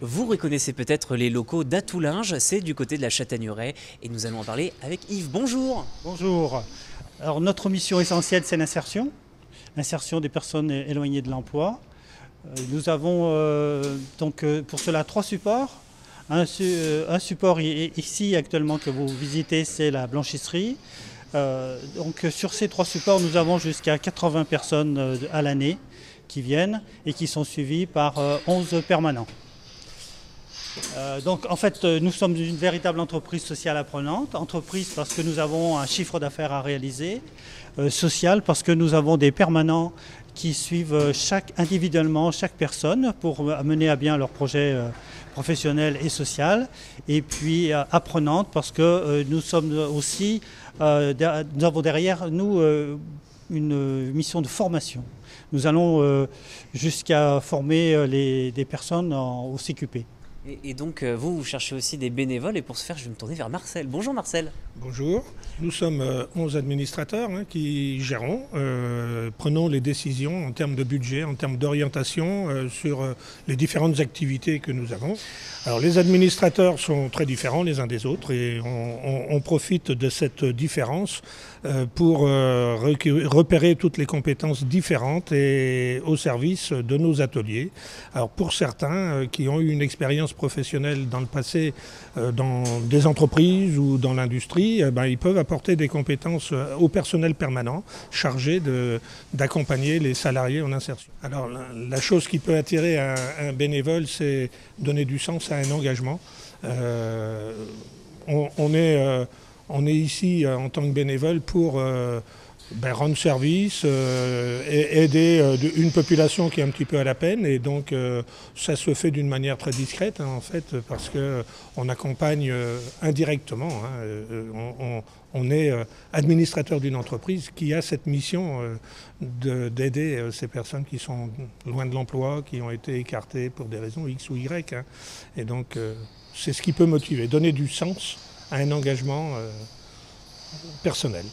Vous reconnaissez peut-être les locaux d'Atoulinge, c'est du côté de la Châtaigneraie et nous allons en parler avec Yves. Bonjour Bonjour. Alors notre mission essentielle c'est l'insertion, l'insertion des personnes éloignées de l'emploi. Euh, Nous avons euh, donc euh, pour cela trois supports. Un, su- un support ici actuellement que vous visitez c'est la blanchisserie. Donc sur ces trois supports nous avons jusqu'à 80 personnes à l'année qui viennent et qui sont suivies par euh, 11 permanents. Euh, donc en fait, euh, nous sommes une véritable entreprise sociale apprenante. Entreprise parce que nous avons un chiffre d'affaires à réaliser. Euh, sociale parce que nous avons des permanents qui suivent euh, chaque, individuellement chaque personne pour mener à bien leur projet professionnel et social. Et puis apprenante parce que nous sommes aussi, nous avons derrière nous une mission de formation. Nous allons jusqu'à former les, des personnes au CQP. Et, donc euh, vous, vous cherchez aussi des bénévoles et pour ce faire je vais me tourner vers Marcel. Bonjour Marcel Bonjour, nous sommes euh, 11 administrateurs hein, qui gérons, euh, prenons les décisions en termes de budget, en termes d'orientation euh, sur les différentes activités que nous avons. Alors les administrateurs sont très différents les uns des autres et on, on- profite de cette différence pour repérer toutes les compétences différentes et au service de nos ateliers. Alors pour certains qui ont eu une expérience professionnelle dans le passé euh, dans des entreprises ou dans l'industrie, eh ben, ils peuvent apporter des compétences euh, au personnel permanent chargé d'accompagner les salariés en insertion. Alors la, chose qui peut attirer un, bénévole, c'est donner du sens à un engagement. Euh, on, est, on est ici en tant que bénévole pour ben, rendre service euh, aider euh, une population qui est un petit peu à la peine. Et donc, euh, ça se fait d'une manière très discrète, hein, en fait, parce qu'on accompagne indirectement. hein, on, est administrateur d'une entreprise qui a cette mission de- d'aider ces personnes qui sont loin de l'emploi, qui ont été écartées pour des raisons X ou Y. hein. Et donc, c'est ce qui peut motiver, donner du sens à un engagement personnel.